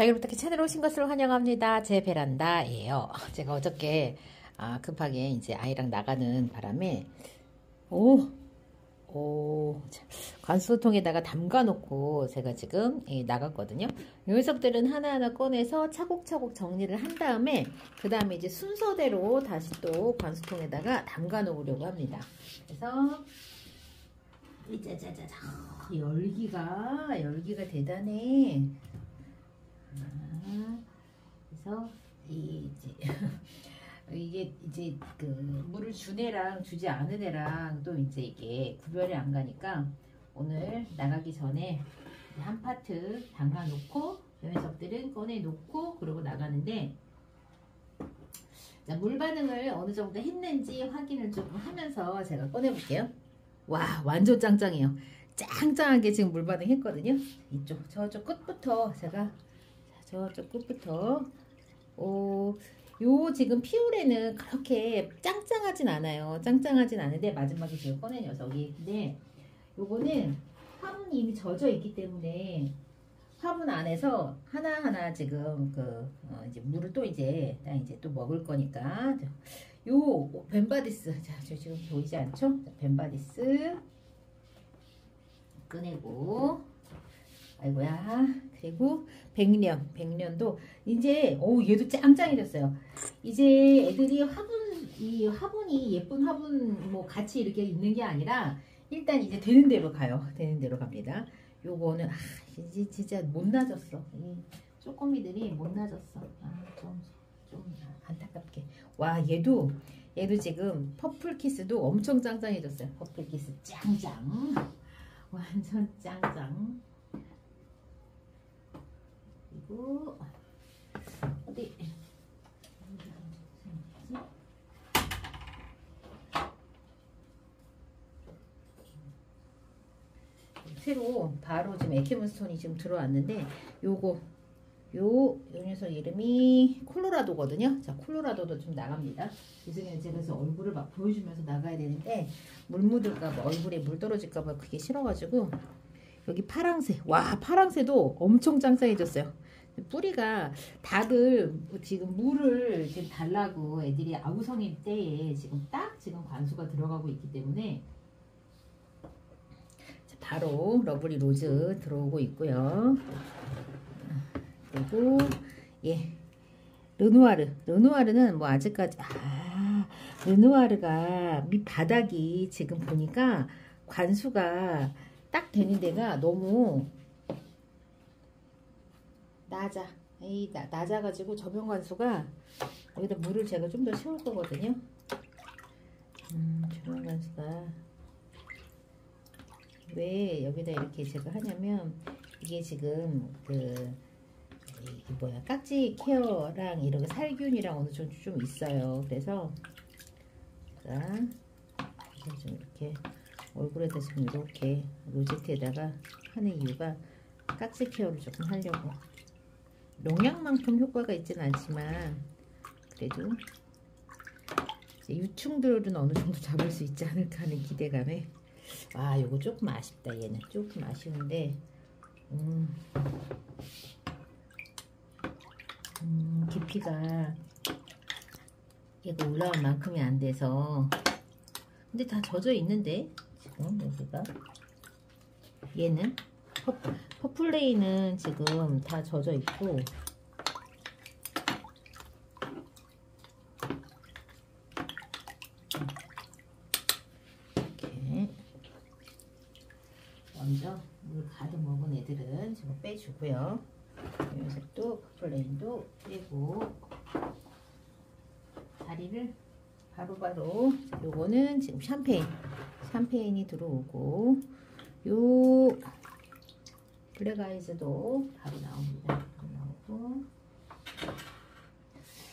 달걀부터 채널에 오신 것을 환영합니다. 제 베란다예요. 제가 어저께 아, 급하게 이제 아이랑 나가는 바람에 오, 오, 관수통에다가 담가 놓고 제가 지금 예, 나갔거든요. 이 녀석들은 하나하나 꺼내서 차곡차곡 정리를 한 다음에 그 다음에 이제 순서대로 다시 또 관수통에다가 담가 놓으려고 합니다. 그래서 짜자자자 열기가 열기가 대단해. 아, 그래서 이 이제 이게 이제 그 물을 준 애랑 주지 않은 애랑 또 이제 이게 구별이 안 가니까 오늘 나가기 전에 한 파트 담가 놓고 녀석들은 꺼내 놓고 그러고 나가는데 자, 물 반응을 어느 정도 했는지 확인을 조금 하면서 제가 꺼내 볼게요. 와 완전 짱짱해요. 짱짱하게 지금 물 반응했거든요. 이쪽 저쪽 끝부터 제가 저쪽 끝부터 오, 요 지금 피울에는 그렇게 짱짱하진 않아요. 짱짱하진 않은데 마지막에 지금 꺼낸 녀석이. 근데 요거는 화분이 이미 젖어 있기 때문에 화분 안에서 하나하나 지금 그 어 이제 물을 또 이제 딱 이제 또 먹을 거니까 요 벤바디스 자, 저 지금 보이지 않죠? 벤바디스 꺼내고 아이고야. 그리고 백년 백년도 이제 오 얘도 짱짱해졌어요. 이제 애들이 화분 이 화분이 예쁜 화분 뭐 같이 이렇게 있는 게 아니라 일단 이제 되는 대로 가요. 되는 대로 갑니다. 요거는 아 이제 진짜 못 낮았어. 이 쪼꼬미들이 못 낮았어. 아좀좀 좀 안타깝게. 와 얘도 얘도 지금 퍼플 키스도 엄청 짱짱해졌어요. 퍼플 키스 짱짱. 완전 짱짱 그리고 어디 새로 바로 지금 에케문스톤이 지금 들어왔는데 요거 요, 요 녀석 이름이 콜로라도거든요. 자, 콜로라도도 좀 나갑니다. 요즘에 제가 그래서 얼굴을 막 보여주면서 나가야 되는데 물 묻을까봐 얼굴에 물 떨어질까봐 그게 싫어가지고 여기 파랑새 와 파랑새도 엄청 짱짱해졌어요. 뿌리가 다들 지금 물을 지금 달라고 애들이 아우성일 때에 지금 딱 지금 관수가 들어가고 있기 때문에 바로 러블리 로즈 들어오고 있고요. 그리고 예 르누아르 르누아르는 뭐 아직까지 아 르누아르가 밑바닥이 지금 보니까 관수가 딱 되는 데가 너무 낮아. 이 나, 낮아가지고 저면 관수가 여기다 물을 제가 좀 더 채울 거거든요. 음 저변 관수가 왜 여기다 이렇게 제가 하냐면 이게 지금 그 이게 뭐야? 깍지 케어랑 이런 살균이랑 어느 정도 좀 있어요. 그래서 자좀 이렇게 얼굴에다 지금 이렇게 로제트에다가 하는 이유가 깍지 케어를 조금 하려고 농약만큼 효과가 있지는 않지만 그래도 유충들은 어느 정도 잡을 수 있지 않을까 하는 기대감에 아 요거 조금 아쉽다. 얘는 조금 아쉬운데 음, 음 깊이가 얘가 올라올 만큼이 안 돼서 근데 다 젖어 있는데 지금 여기가. 얘는 퍼플레이는 지금 다 젖어 있고 이렇게 먼저 물 가득 먹은 애들은 지금 빼주고요. 이 녀석도 퍼플레인도 빼고 다리를 바로 바로 요거는 지금 샴페인 샴페인이 들어오고 요 블랙 아이즈도 바로 나옵니다. 나오고.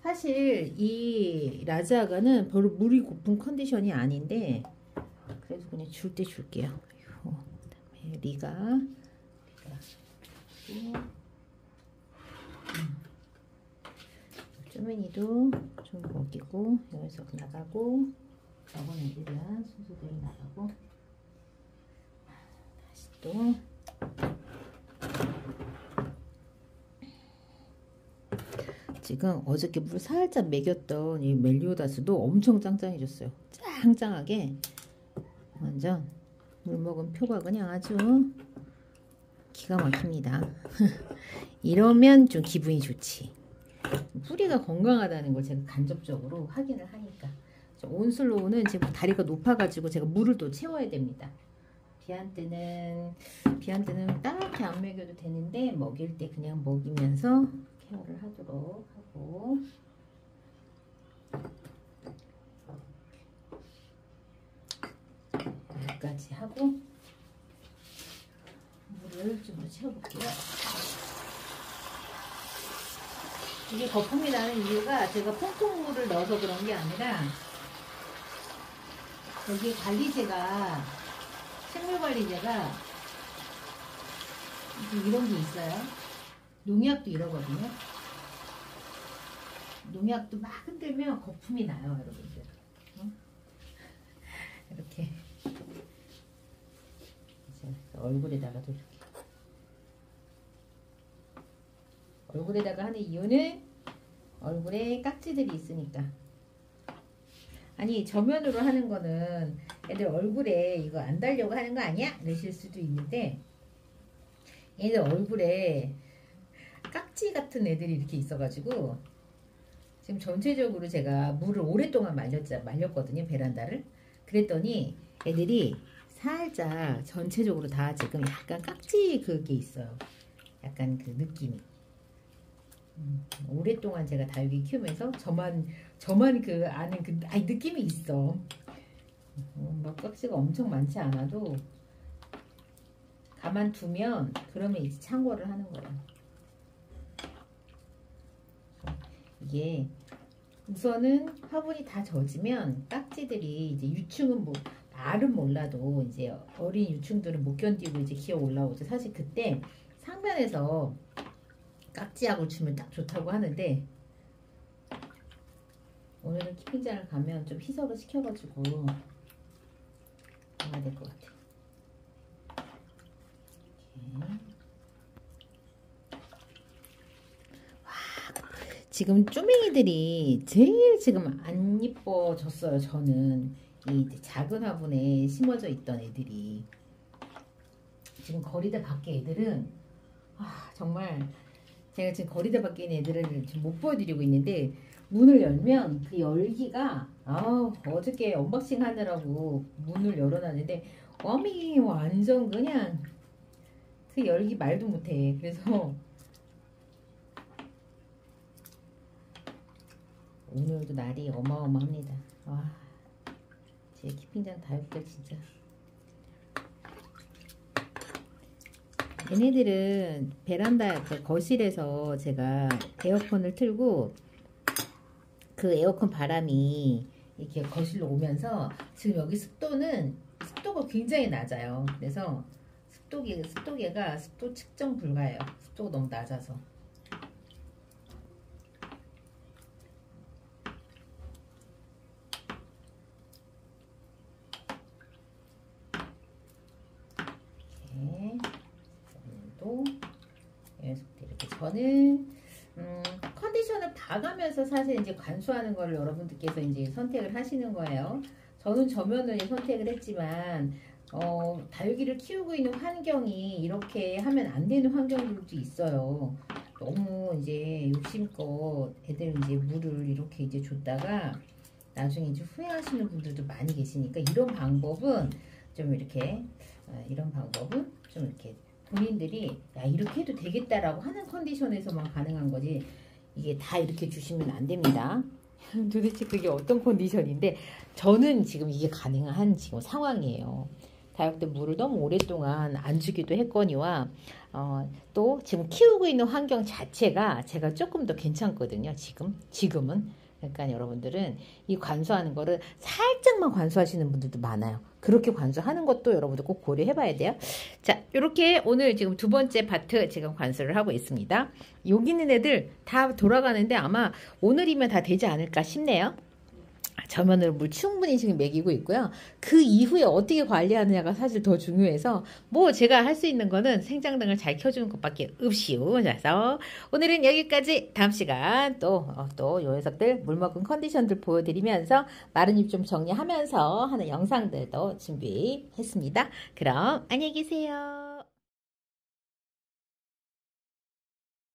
사실 이 라자가는 별로 물이 고픈 컨디션이 아닌데 그래서 그냥 줄 때 줄게요. 그다음에 리가 리가 쪼매니도 좀 먹이고 여기서 나가고 저번 애들은 순서대로 나가고. 다시 또 지금 어저께 물 살짝 먹였던 이 멜리오다스도 엄청 짱짱해졌어요. 짱짱하게 완전 물 먹은 표가 그냥 아주 기가 막힙니다. 이러면 좀 기분이 좋지. 뿌리가 건강하다는 걸 제가 간접적으로 확인을 하니까 온슬로우는 지금 다리가 높아가지고 제가 물을 또 채워야 됩니다. 비한 때는 비한 때는 딱히 안 먹여도 되는데 먹일 때 그냥 먹이면서 케어를 하도록 하고 여기까지 하고 물을 좀 더 채워볼게요. 이게 거품이 나는 이유가 제가 퐁퐁물을 넣어서 그런 게 아니라 여기 관리제가 생물관리제가 이런 게 있어요. 농약도 이러거든요. 농약도 막 흔들면 거품이 나요, 여러분들. 어? 이렇게 얼굴에다가도 이렇게 얼굴에다가 하는 이유는 얼굴에 깍지들이 있으니까 아니 저면으로 하는 거는 애들 얼굴에 이거 안 달려고 하는 거 아니야? 이러실 수도 있는데 얘들 얼굴에 깍지 같은 애들이 이렇게 있어가지고 지금 전체적으로 제가 물을 오랫동안 말렸자, 말렸거든요 베란다를 그랬더니 애들이 살짝 전체적으로 다 지금 약간 깍지 그게 있어요 약간 그 느낌이 음, 오랫동안 제가 다육이 키우면서 저만 저만 그 아는 그 아니 느낌이 있어. 어, 막 깍지가 엄청 많지 않아도 가만 두면 그러면 이제 창고를 하는 거야. 이게 우선은 화분이 다 젖으면 깍지들이 이제 유충은 뭐 알은 몰라도 이제 어린 유충들은 못 견디고 이제 기어 올라오죠. 사실 그때 상면에서 깍지약을 주면 딱 좋다고 하는데 오늘은 키핑장을 가면 좀 희석을 시켜가지고 가야 될 것 같아요. 지금 쪼맹이들이 제일 지금 안 이뻐졌어요. 저는 이 작은 화분에 심어져 있던 애들이 지금 걸이대 밖에 애들은 아 정말 제가 지금 걸이대 밖에 있는 애들을 지금 못 보여드리고 있는데 문을 열면 그 열기가 아 어저께 unboxing 하느라고 문을 열어놨는데 어미 완전 그냥 그 열기 말도 못해 그래서 오늘도 날이 어마어마합니다 와 제 키핑장 다육들 진짜 얘네들은 베란다 그 거실에서 제가 에어컨을 틀고 그 에어컨 바람이 이렇게 거실로 오면서 지금 여기 습도는 습도가 굉장히 낮아요. 그래서 습도계 습도계가 습도 측정 불가해요. 습도가 너무 낮아서. 저는 음, 컨디션을 봐가면서 사실 이제 관수하는 걸 여러분들께서 이제 선택을 하시는 거예요. 저는 저면을 선택을 했지만 어, 다육이를 키우고 있는 환경이 이렇게 하면 안 되는 환경들도 있어요. 너무 이제 욕심껏 애들 이제 물을 이렇게 이제 줬다가 나중에 이제 후회하시는 분들도 많이 계시니까 이런 방법은 좀 이렇게 어, 이런 방법은 좀 이렇게 본인들이 야 이렇게 해도 되겠다라고 하는 컨디션에서만 가능한 거지 이게 다 이렇게 주시면 안 됩니다. 도대체 그게 어떤 컨디션인데 저는 지금 이게 가능한 지금 상황이에요. 다육들 물을 너무 오랫동안 안 주기도 했거니와 어, 또 지금 키우고 있는 환경 자체가 제가 조금 더 괜찮거든요. 지금 지금은 그러니까 여러분들은 이 관수하는 거를 살짝만 관수하시는 분들도 많아요. 그렇게 관수하는 것도 여러분들 꼭 고려해 봐야 돼요. 자, 이렇게 오늘 지금 두 번째 파트 지금 관수를 하고 있습니다. 여기 있는 애들 다 돌아가는데 아마 오늘이면 다 되지 않을까 싶네요. 저면으로 물 충분히 지금 먹이고 있고요. 그 이후에 어떻게 관리하느냐가 사실 더 중요해서 뭐 제가 할 수 있는 거는 생장등을 잘 켜주는 것밖에 없이요. 그래서 오늘은 여기까지 다음 시간 또또 요 녀석들 물 먹은 컨디션들 보여드리면서 마른 입 좀 정리하면서 하는 영상들도 준비했습니다. 그럼 안녕히 계세요.